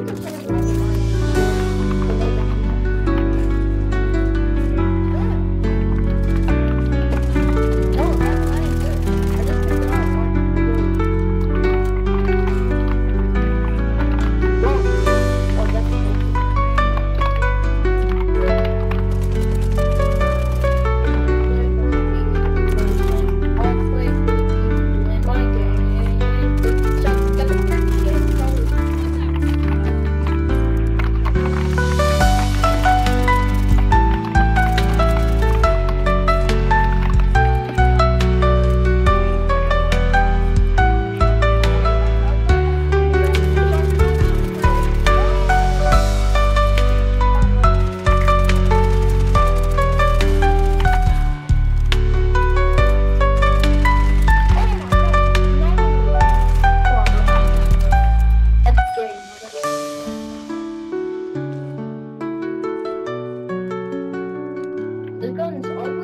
うん。buttons on